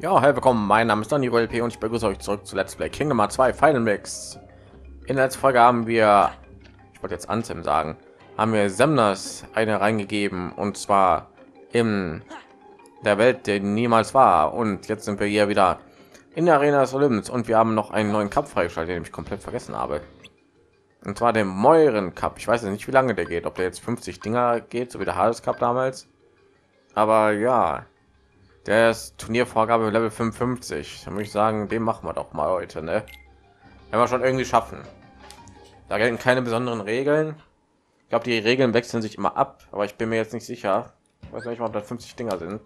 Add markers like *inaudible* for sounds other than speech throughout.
Ja, hey, willkommen. Mein Name ist Donny LP und ich begrüße euch zurück zu Let's Play Kingdom Hearts 2 Final Mix. In der letzten Folge haben wir, ich wollte jetzt Ansem sagen, haben wir Semnas eine reingegeben und zwar in der Welt, der niemals war. Und jetzt sind wir hier wieder in der Arena des Olymps und wir haben noch einen neuen Cup freigeschaltet, den ich komplett vergessen habe. Und zwar den Meuren Cup. Ich weiß nicht, wie lange der geht, ob der jetzt 50 Dinger geht, so wie der Hades Cup damals. Aber ja, der ist Turniervorgabe Level 55. Da muss ich sagen, den machen wir doch mal heute, ne? Wenn wir schon irgendwie schaffen. Da gelten keine besonderen Regeln. Ich glaube, die Regeln wechseln sich immer ab, aber ich bin mir jetzt nicht sicher. Ich weiß nicht, ob das 50 Dinger sind.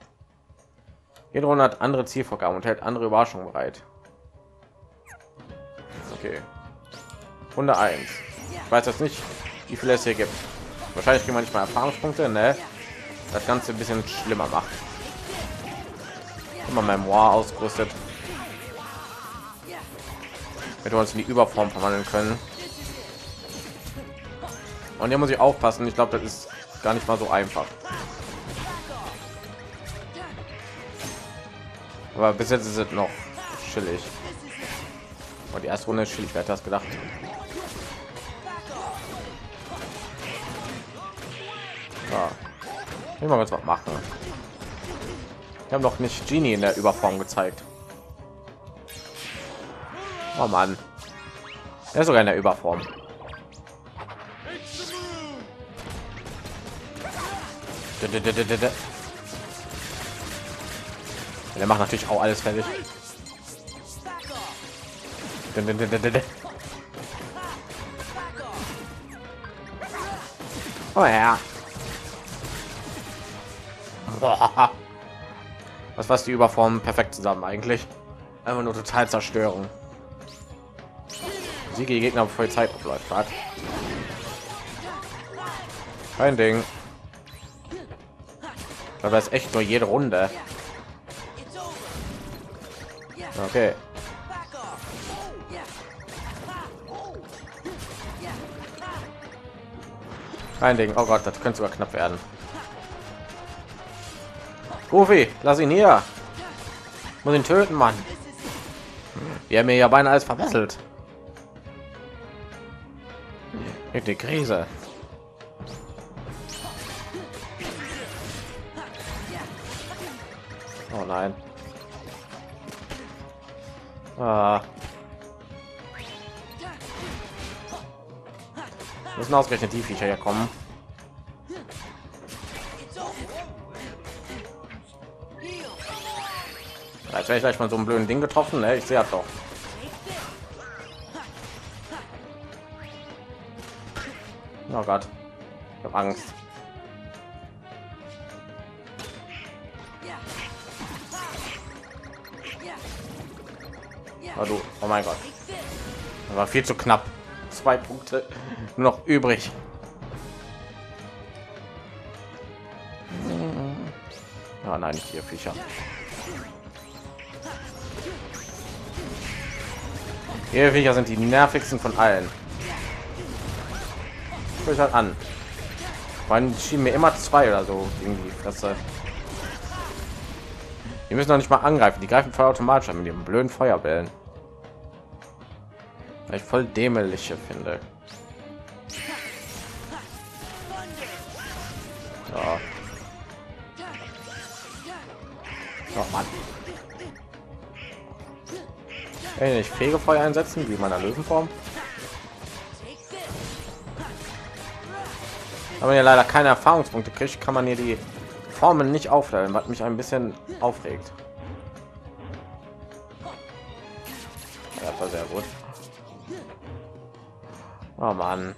Jede Runde hat andere Zielvorgaben und hält andere Überraschungen bereit. Okay. Runde 1. Ich weiß jetzt nicht, wie viele es hier gibt. Wahrscheinlich kriegen wir nicht mal Erfahrungspunkte, ne? Das Ganze ein bisschen schlimmer macht immer Memoir ausgerüstet damit wir uns in die Überform verwandeln können. Und hier muss ich aufpassen. Ich glaube, das ist gar nicht mal so einfach. Aber bis jetzt ist es noch chillig. Und die erste Runde ist chillig. Wer hat das gedacht? Ja. Ich mal was machen. Wir haben noch nicht Genie in der Überform gezeigt. Oh Mann. Er ist sogar in der Überform. Der macht natürlich auch alles fertig. Oh ja. *laughs* Das was die Überform perfekt zusammen eigentlich. Einfach nur total Zerstörung. Sie die Gegner voll Zeit abläuft hat. Kein Ding. Aber ist echt nur jede Runde. Okay. Kein Ding. Oh Gott, das könnte sogar knapp werden. Goofy, lass ihn hier. Muss ihn töten, Mann. Wir haben mir ja beinahe alles verbessert. Mit der Krise. Oh nein. Ah. Müssen ausgerechnet die Viecher hier kommen. Als wäre ich gleich mal so ein blöden Ding getroffen. Ne? Ich sehe doch. Oh Gott, ich habe Angst. Oh, du. oh mein Gott, das war viel zu knapp. Zwei Punkte *laughs* noch übrig. Ja, nein, nicht hier Fischer. Hier Viecher sind die nervigsten von allen. Ich halt an. Man schieben mir immer zwei oder so irgendwie Fresse. Die müssen noch nicht mal angreifen. Die greifen voll automatisch an mit dem blöden Feuerbällen. Weil ich voll dämliche finde. Ja. Oh Mann. Kann ich Fegefeuer einsetzen, wie meiner Löwenform? Aber ja leider keine Erfahrungspunkte kriegt, kann man hier die Formen nicht aufladen, was mich ein bisschen aufregt. Ja, das war sehr gut. Oh Mann.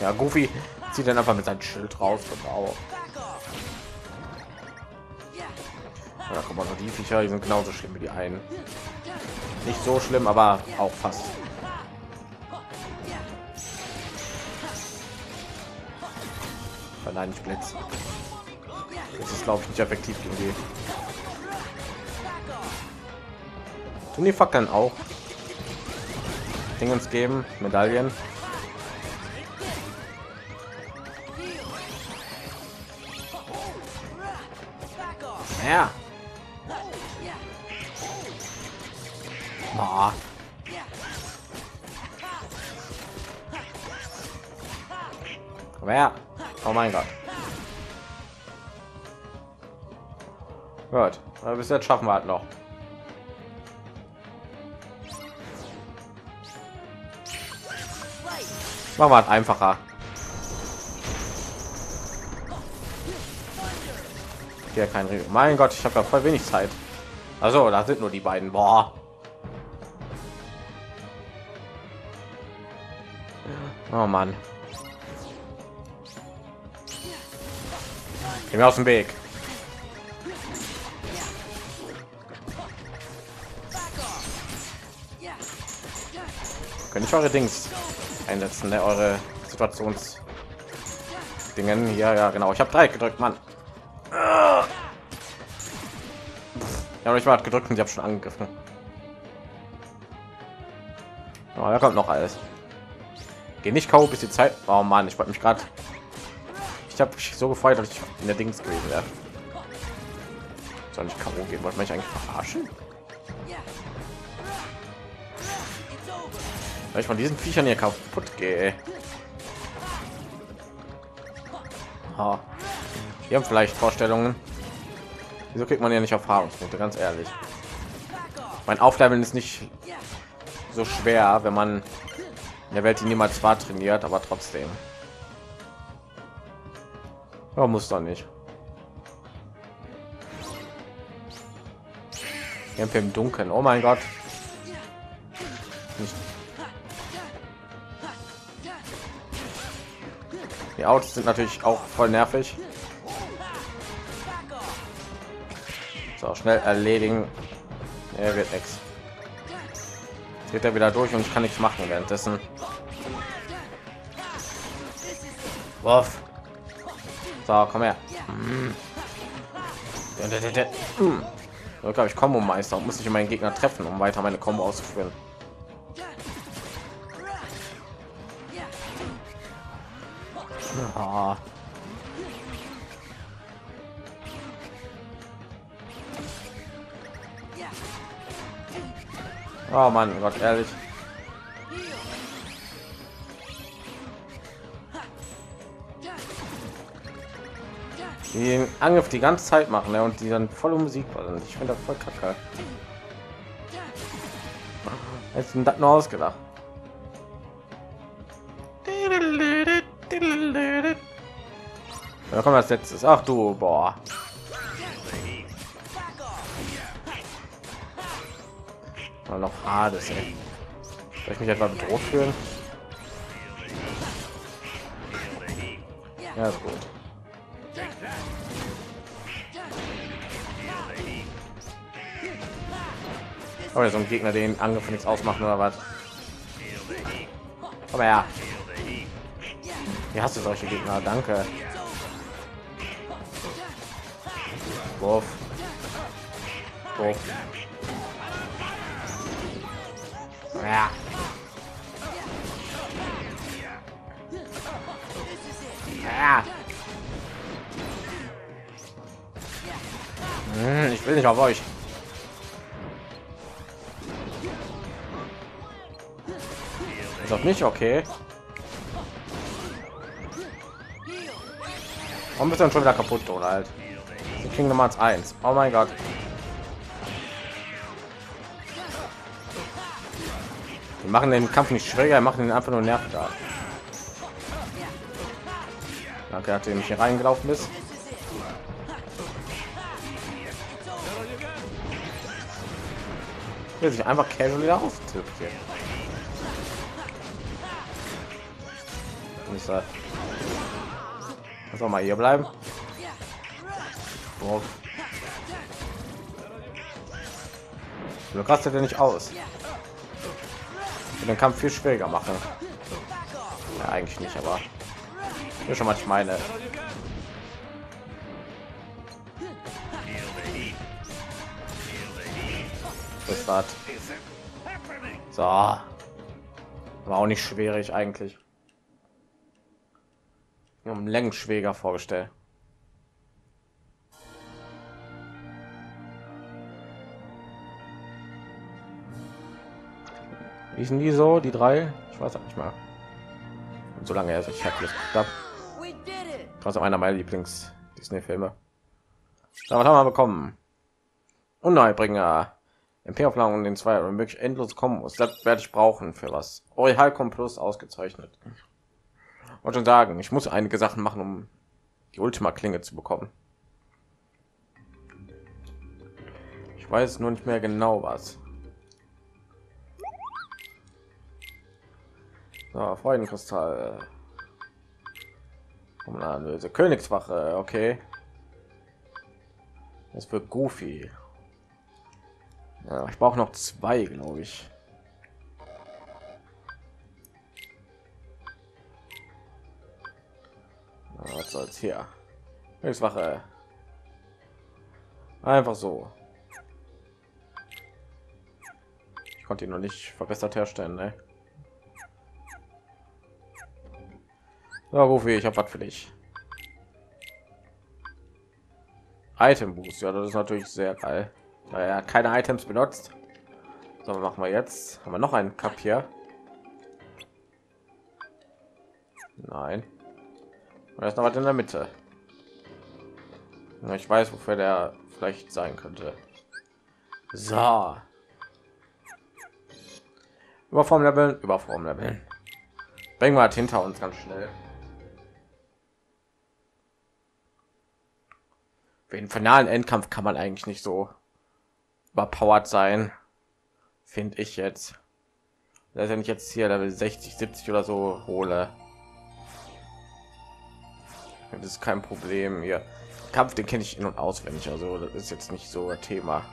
Ja, Goofy zieht dann einfach mit seinem Schild raus und auch. Ja, guck mal, die Viecher die sind genauso schlimm wie die einen. Nicht so schlimm, aber auch fast. Nein, nicht Blitz. Das ist glaube ich nicht effektiv gegen die. Tun die Fackeln auch Dingens geben, Medaillen. Ja. Boah. Komm her. Oh mein Gott. Gut. Bis jetzt schaffen wir halt noch. Machen wir halt einfacher. Hier kein Regel. Mein Gott, ich habe ja voll wenig Zeit. Also, da sind nur die beiden. Boah. Oh Mann. Geh mir aus dem Weg. Könnte ich eure Dings einsetzen, ne? eure Situations Dingen. Ja, ja, genau. Ich habe drei gedrückt, Mann. Ja, ich war gedrückt und ich habe schon angegriffen. Oh, da kommt noch alles. Geh nicht kaum bis die Zeit. Oh Mann, ich wollte mich gerade. Ich habe mich so gefreut, dass ich in der Dings gewesen wäre. Soll ich Karo gehen? Wollte mich eigentlich verarschen? Weil ich von diesen Viechern hier kaputt gehe. Wir haben vielleicht Vorstellungen. Wieso kriegt man ja nicht Erfahrungspunkte? Ganz ehrlich. Mein Aufleveln ist nicht so schwer, wenn man in der Welt die niemals war trainiert, aber trotzdem. Ja, muss doch nicht. Kämpfe im Dunkeln. Oh mein Gott. Nicht. Die Autos sind natürlich auch voll nervig. So, schnell erledigen. Er wird nichts. Geht er wieder durch und ich kann nichts machen währenddessen. Wurf. So, komm her. So, glaube ich, Combo Meister und muss ich meinen Gegner treffen, um weiter meine Combo auszuführen. Oh. oh Mann, Gott, ehrlich. Die Angriff die ganze Zeit machen ja, und die dann volle Musik waren. Ich finde das voll kacke. Jetzt das nur ausgedacht. Da kommt das letztes. Ach du, boah. War noch Hades, ey. Soll ich mich etwa bedroht fühlen? Ja, ist gut. Oh, so ein Gegner, den Angriff nichts ausmachen oder was? Aber ja. Wie hast du solche Gegner? Danke. Wurf. Wurf. Ja. Ja. Hm, ich will nicht auf euch. Ist auf mich okay. Warum bist du dann schon wieder kaputt oder halt? King Nummer 1. Oh mein Gott. Wir machen den Kampf nicht schwieriger, machen ihn einfach nur nervt da. Danke, nachdem ich hier reingelaufen ist. Will sich einfach casual wieder auftippt hier. Muss er. mal hier bleiben. Du rastet ja nicht aus. den Kampf viel schwieriger machen. Ja, eigentlich nicht, aber ja, schon mal meine. So. War auch nicht schwierig eigentlich um Längenschwäger vorgestellt. Wie sind die so, die drei? Ich weiß auch nicht mal. Und solange er sich hat geguckt habe. Trotzdem einer meiner Lieblings-Disney-Filme. So, was haben wir bekommen? Unheilbringer. Imperauflagen und den zwei und wirklich endlos kommen muss. Das werde ich brauchen für was. Orihal Plus ausgezeichnet. Und schon sagen, ich muss einige Sachen machen, um die Ultima-Klinge zu bekommen. Ich weiß nur nicht mehr genau was. So, Freudenkristall. Kommunallöse. Königswache, okay. Das wird Goofy. Ja, ich brauche noch zwei, glaube ich. Was soll's hier? Königswache. Einfach so. Ich konnte ihn noch nicht verbessert herstellen, ne? Ja, Rufi, ich habe was für dich. Item Boost, ja, das ist natürlich sehr geil. Weil er keine Items benutzt. So, machen wir jetzt. Haben wir noch einen Cup hier? Nein. Und ist noch was in der Mitte. Ich weiß, wofür der vielleicht sein könnte. So. Überform Level, Überform Level. Bringen wir hinter uns ganz schnell. für den finalen Endkampf kann man eigentlich nicht so überpowered sein, finde ich jetzt. dass ich jetzt hier Level 60, 70 oder so hole, das ist kein Problem hier. Kampf, den kenne ich in und auswendig, also das ist jetzt nicht so Thema.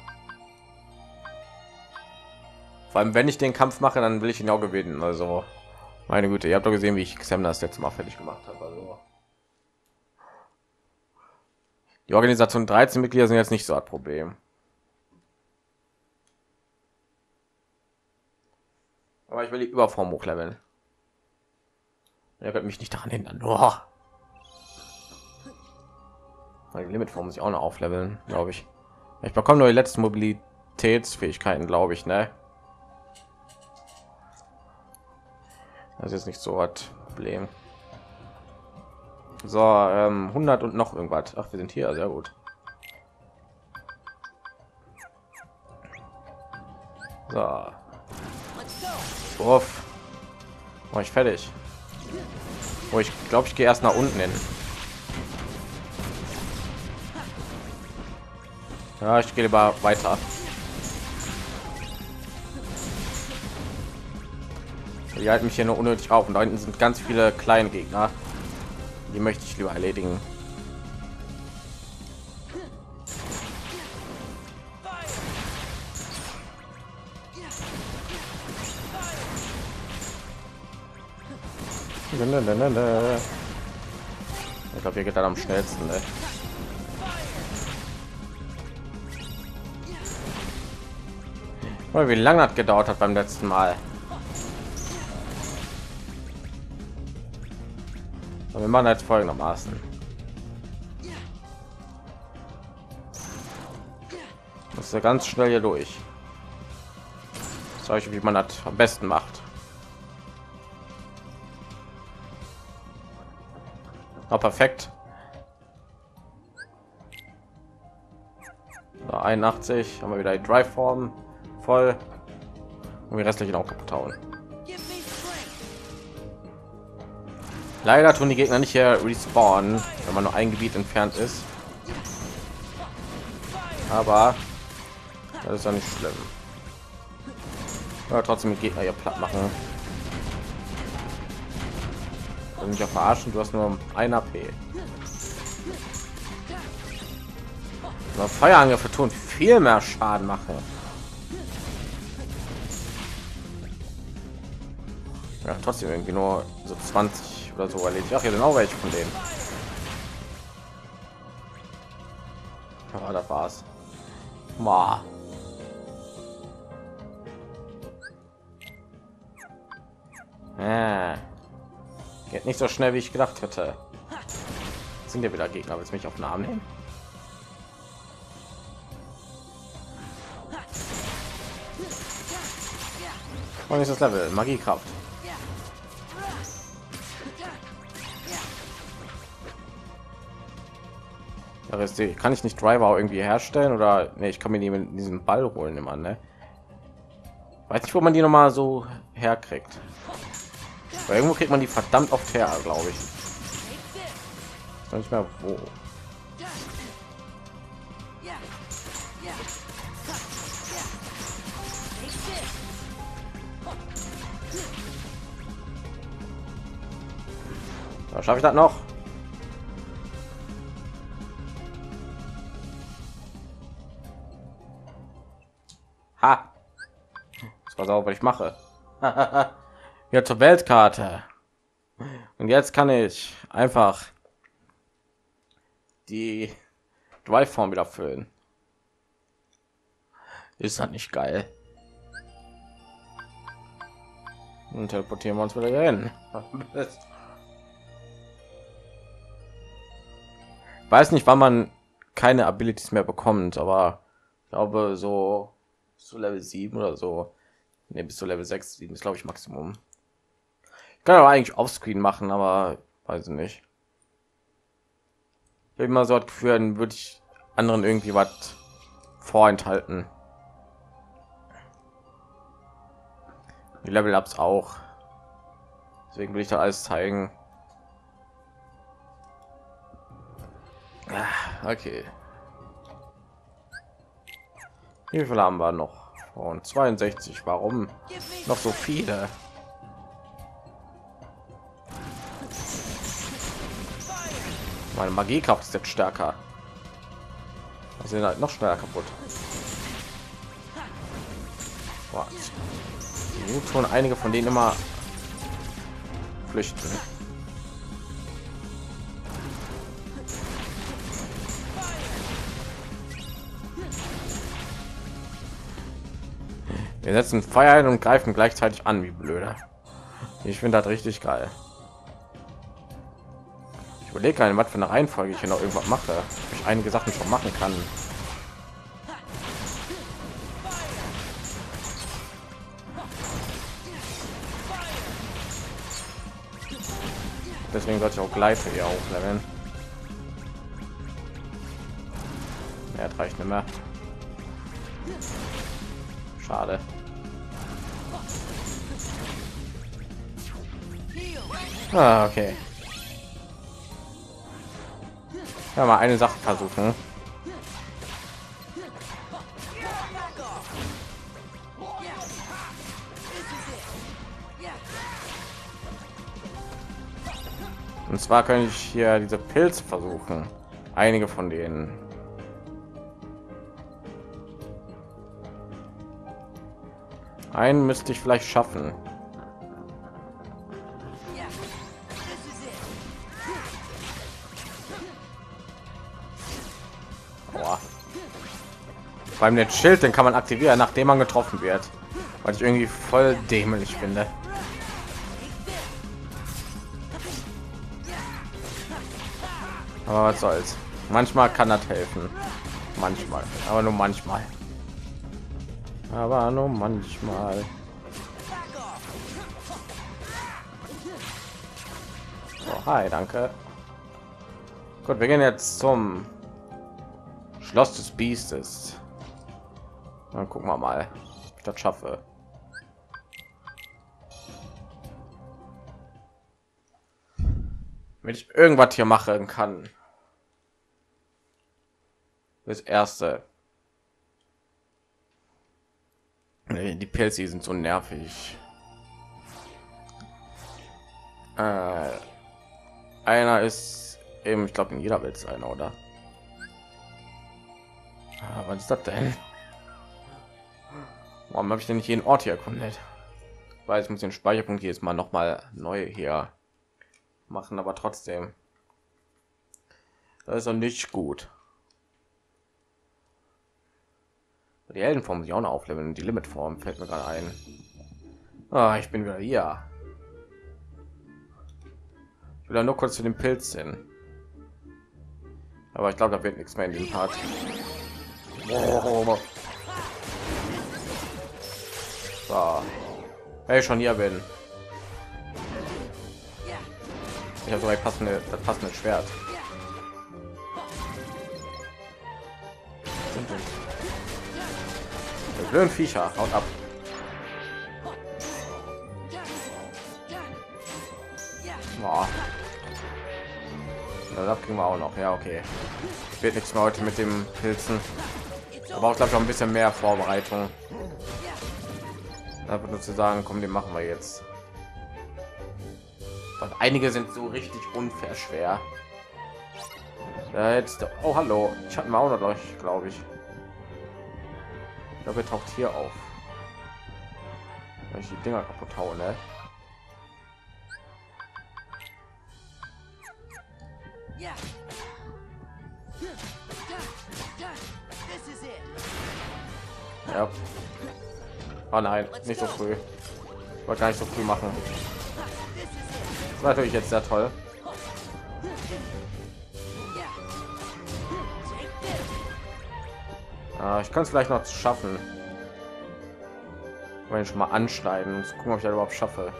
Vor allem, wenn ich den Kampf mache, dann will ich ihn auch gewinnen. Also, meine Güte, ihr habt doch gesehen, wie ich Xem das letzte Mal fertig gemacht habe. Also, die Organisation 13 Mitglieder sind jetzt nicht so ein Problem. Aber ich will die Überform hochleveln. Er wird mich nicht daran hindern. Oh. Die Limitform muss ich auch noch aufleveln, glaube ich. Ich bekomme nur die letzten Mobilitätsfähigkeiten, glaube ich, ne? Das ist nicht so ein Problem. So, ähm, 100 und noch irgendwas. Ach, wir sind hier, sehr gut. So. Uff. Oh, ich fertig. Oh, ich glaube, ich gehe erst nach unten hin. Ja, ich gehe lieber weiter. Die halten mich hier nur unnötig auf und da hinten sind ganz viele kleine Gegner. Die möchte ich lieber erledigen. Ich glaube, hier geht dann am schnellsten. Ne? Wie lange hat gedauert hat beim letzten Mal? wir machen jetzt folgendermaßen muss ja ganz schnell hier durch solche wie man hat am besten macht oh, perfekt 81 haben wir wieder die drive form voll und die restlichen auch kaputt hauen Leider tun die Gegner nicht hier respawnen, wenn man nur ein Gebiet entfernt ist. Aber das ist ja nicht schlimm. Aber trotzdem die Gegner hier platt machen. Und mich auch verarschen, du hast nur ein AP. Feuerangriffe tun viel mehr Schaden machen. Trotzdem irgendwie nur so 20 oder so erledigt. Ach, sind auch welche von denen. Ja, das war's. Ma. Ja. Geht nicht so schnell, wie ich gedacht hätte. Sind ja wieder Gegner, willst mich auf den Arm nehmen? Und ist das Level Magiekraft. Kann ich nicht Driver irgendwie herstellen oder nee, ich kann mir die diesen Ball holen immer, ne? Weiß nicht, wo man die noch mal so herkriegt. Weil irgendwo kriegt man die verdammt oft her, glaube ich. Nicht mehr wo. Schaffe ich das noch? Ha! Das war sauber, was ich mache. *laughs* ja, zur Weltkarte. Und jetzt kann ich einfach die Drive-Form wieder füllen. Ist das nicht geil? Und teleportieren wir uns wieder hin. *laughs* Weiß nicht, wann man keine Abilities mehr bekommt, aber ich glaube so zu Level 7 oder so. Ne, bis zu Level 6, 7 ist glaube ich Maximum. Ich kann aber eigentlich offscreen machen, aber weiß ich nicht. Ich immer so führen, würde ich anderen irgendwie was vorenthalten. Die Level Ups auch. Deswegen will ich da alles zeigen. Ah, okay. Wie viele haben wir noch? Und 62. Warum noch so viele? Meine Magiekraft ist jetzt stärker. Sie sind halt noch schneller kaputt. Nun tun einige von denen immer flüchten. Wir setzen Feuer ein und greifen gleichzeitig an, wie blöde. Ich finde das richtig geil. Ich überlege gerade, was für eine Reihenfolge ich hier noch irgendwas mache. Ich einige Sachen schon machen kann. Deswegen sollte ich auch gleich hier aufleveln. Ja, reicht nicht mehr. Schade. Ah, okay. Ja, mal eine Sache versuchen. Und zwar kann ich hier diese Pilze versuchen. Einige von denen. Einen müsste ich vielleicht schaffen. Beim der Schild, den kann man aktivieren, nachdem man getroffen wird. Was ich irgendwie voll dämlich finde. Aber was soll's. Manchmal kann das helfen. Manchmal, aber nur manchmal. Aber nur manchmal. Oh, hi, danke. Gut, wir gehen jetzt zum Schloss des Biestes. Dann gucken wir mal, ob ich das schaffe. Wenn ich irgendwas hier machen kann. Das erste. Die Pilze sind so nervig. Äh, einer ist eben, ich glaube, in jeder Welt einer, oder? Ah, was ist das denn? Warum habe ich denn nicht jeden Ort hier erkundet? Weil ich muss den Speicherpunkt jetzt mal noch mal neu hier machen, aber trotzdem. Das ist doch nicht gut. Die Heldenform sich auch noch aufleveln. Die Limitform fällt mir gerade ein. Ah, ich bin wieder hier. Ich will da nur kurz zu dem Pilz hin. Aber ich glaube, da wird nichts mehr in dem Part. Oh, so. Wenn ich schon hier bin. Ich habe ein passende, das passende Schwert. blöden Viecher, haut ab. Boah. Das kriegen wir auch noch. Ja, okay. Wird nichts mehr heute mit dem Pilzen. Aber auch glaube ich auch ein bisschen mehr Vorbereitung. Da würde zu sagen, komm, den machen wir jetzt. Und einige sind so richtig unfair schwer. Ja, jetzt, oh hallo, ich hatte mal auch noch, glaube ich. Ich glaube, er taucht hier auf. Wenn ich die Dinger kaputt haue, ne? Ja. Oh nein, nicht so früh. Wollte gar nicht so früh machen. Das war natürlich jetzt sehr toll. Ah, ich kann es vielleicht noch schaffen. Wenn ich mal anschneiden und gucken, ob ich das überhaupt schaffe.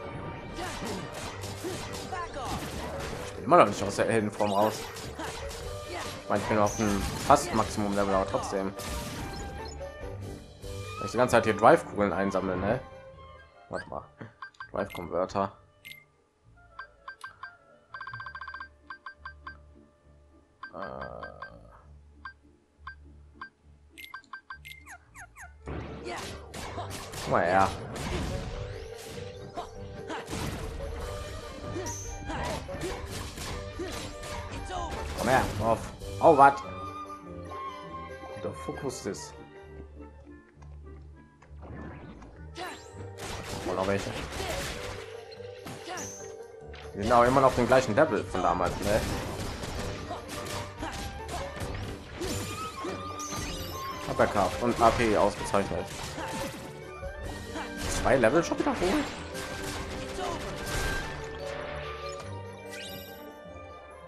Ich bin immer noch nicht aus der Heldenform raus. Ich, meine, ich bin auf dem fast Maximum Level, aber trotzdem. Ich die ganze Zeit hier Drive-Kugeln einsammeln, ne? Warte mal. Drive-Converter. Komm mal her. Komm her, auf. Oh, was? Der Fokus ist. Noch welche. Wir sind auch immer noch den gleichen Level von damals, ne? Abwehrkraft und AP ausgezeichnet zwei Level schon wiederholt?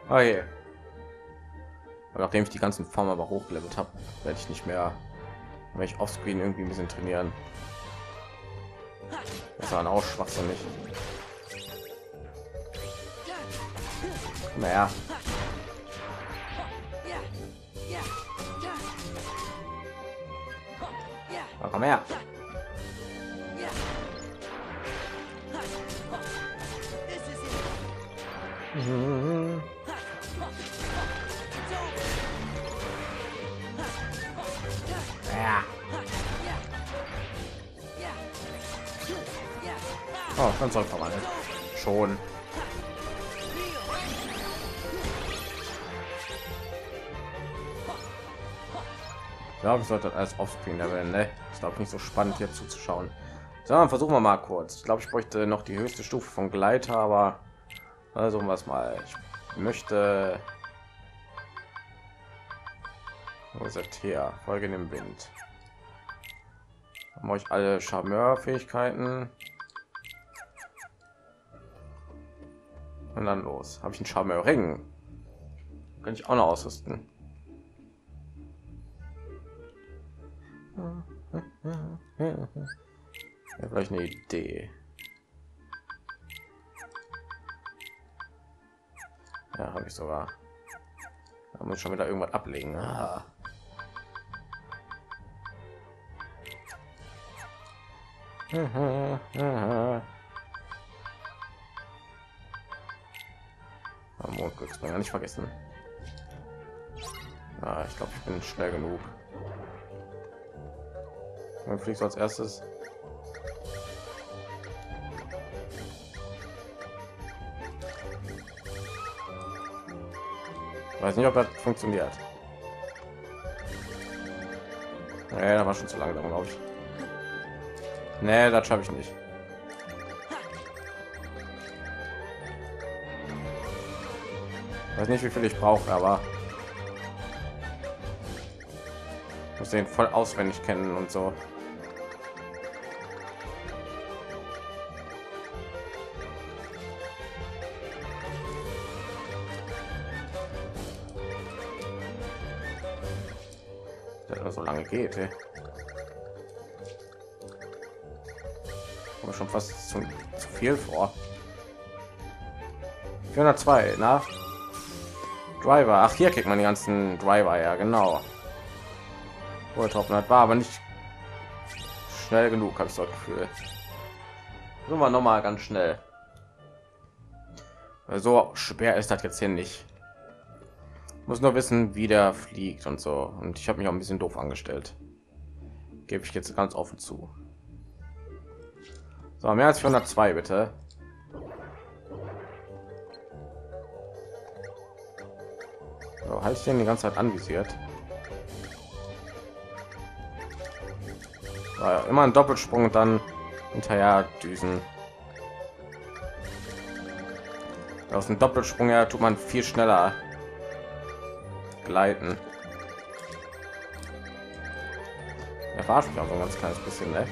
Oh je. nachdem ich die ganzen Form aber hochgelevelt habe, werde ich nicht mehr, weil ich offscreen irgendwie ein bisschen trainieren. War auch schwachsinnig. Naja. Komm her. Ja. Oh, dann soll verwandelt. Schon. Ich glaube, ich sollte als Offscreen erwähnen. Ne? Ist glaube nicht so spannend hier zuzuschauen. So, versuchen wir mal kurz. Ich glaube, ich bräuchte noch die höchste Stufe von Gleiter, aber also was mal. Ich möchte wo ist her? Folge dem Wind. Haben euch alle Charmeur-Fähigkeiten. Und dann los. Habe ich einen Charmeur-Ring? Kann ich auch noch ausrüsten. Ja, vielleicht eine Idee. Ja, habe ich sogar. Da muss schon wieder irgendwas ablegen. Ah. Mondglücksbringer nicht vergessen. Ah, ich glaube, ich bin schnell genug. Man fliegt als erstes. Weiß nicht, ob das funktioniert. Nee, da war schon zu langsam, glaube ich. Nee, das schaffe ich nicht. Weiß nicht, wie viel ich brauche, aber muss den voll auswendig kennen und so. So lange geht. Schon fast zu, zu viel vor. 402, na? Driver. Ach, hier kriegt man die ganzen Driver, ja, genau. Wohltroffen hat, war aber nicht schnell genug, habe ich so Gefühl. So mal noch mal ganz schnell. So schwer ist das jetzt hier nicht. Muss nur wissen, wie der fliegt und so. Und ich habe mich auch ein bisschen doof angestellt. Gebe ich jetzt ganz offen zu. So, mehr als 402 bitte. So, halt ich den die ganze Zeit anvisiert. War immer ein Doppelsprung und dann hinterher düsen. Aus dem Doppelsprung her tut man viel schneller gleiten. Er mich auch so ein ganz kleines bisschen, ne?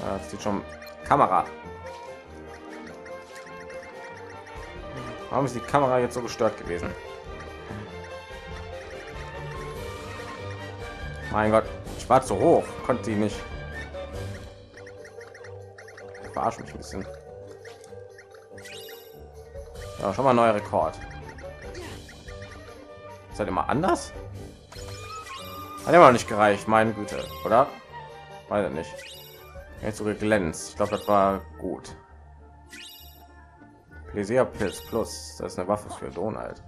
Das sieht schon Kamera. Warum ist die Kamera jetzt so gestört gewesen? Mein Gott, ich war zu hoch, konnte die nicht. Verarscht mich ein bisschen. Ja, schon mal neuer Rekord. Ist halt immer anders? Hat immer noch nicht gereicht, meine Güte, oder? Weiß nicht. Jetzt so geglänzt. Ich glaube, das war gut. Plaisir Pilz Plus. Das ist eine Waffe für Donald.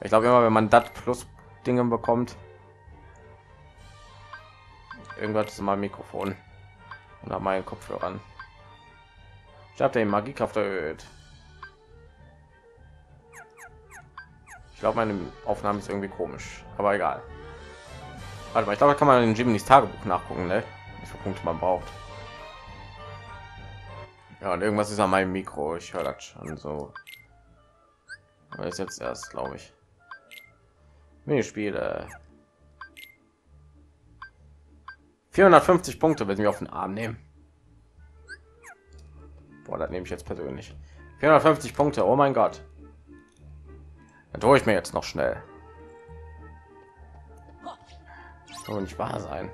Ich glaube immer, wenn man das Plus Dinge bekommt, irgendwas ist mein Mikrofon oder meinen Kopfhörern. Ich habe den Magiekraft erhöht. Ich glaube, meine Aufnahme ist irgendwie komisch, aber egal. Warte mal, ich glaube, da kann man in Jimmys Tagebuch nachgucken, ne? wie viele Punkte man braucht. Ja, und irgendwas ist an meinem Mikro. Ich höre das schon so. Aber ist jetzt erst, glaube ich. Minispiele. 450 Punkte, wenn sie mir auf den Arm nehmen. Boah, das nehme ich jetzt persönlich. 450 Punkte, oh mein Gott. Dann tue ich mir jetzt noch schnell. Das soll nicht wahr sein.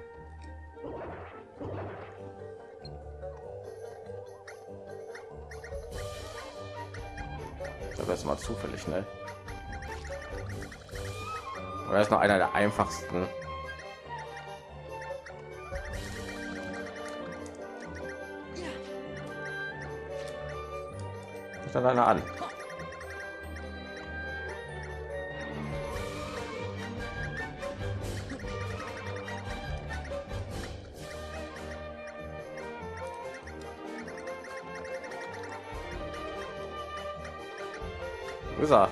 Das mal zufällig ne? Oder ist noch einer der einfachsten. Dann einer an er?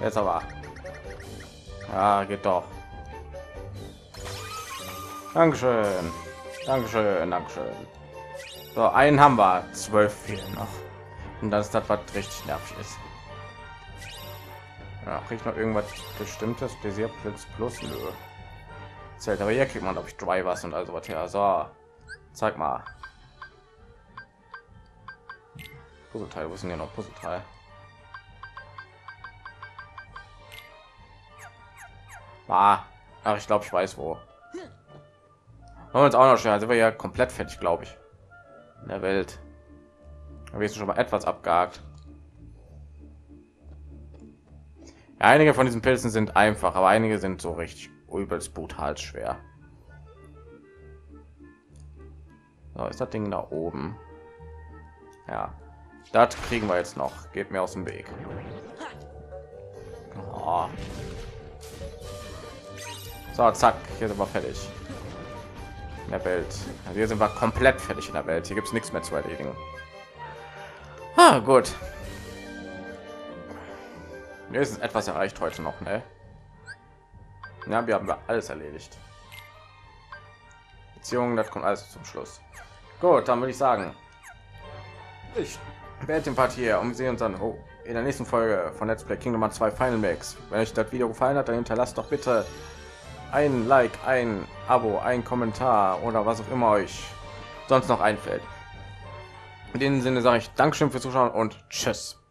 Jetzt aber. Ja, geht doch. Dankeschön. Dankeschön, Dankeschön. So, einen haben wir, zwölf fehlen noch. Und das ist das, was richtig nervig ist. Ja, kriegt noch irgendwas bestimmtes Plaisir plus plus nö. Zählt aber hier kriegt man ob ich Drivers und also was her. So, zeig mal. Puzzleteil, wo sind ja noch Puzzleteil? Ah, ach, ich glaube, ich weiß wo. Haben uns auch noch schnell, sind wir ja komplett fertig, glaube ich. In der Welt. Wir sind schon mal etwas abgehakt. Einige von diesen Pilzen sind einfach, aber einige sind so richtig übelst brutal schwer. So, ist das Ding da oben? Ja, das kriegen wir jetzt noch. Geht mir aus dem Weg. Oh. So, zack, hier sind wir fertig. In der Welt. Also hier sind wir komplett fertig in der Welt. Hier gibt es nichts mehr zu erledigen. Ah, gut. Ist etwas erreicht heute noch, ne? Ja, wir haben alles erledigt. Beziehungen, das kommt alles zum Schluss. Gut, dann würde ich sagen, ich werde den Part hier und sehen uns dann oh, in der nächsten Folge von Let's Play Kingdom 2 Final Max. Wenn euch das Video gefallen hat, dann hinterlasst doch bitte ein Like, ein Abo, ein Kommentar oder was auch immer euch sonst noch einfällt. In dem Sinne sage ich Dankeschön fürs Zuschauen und Tschüss.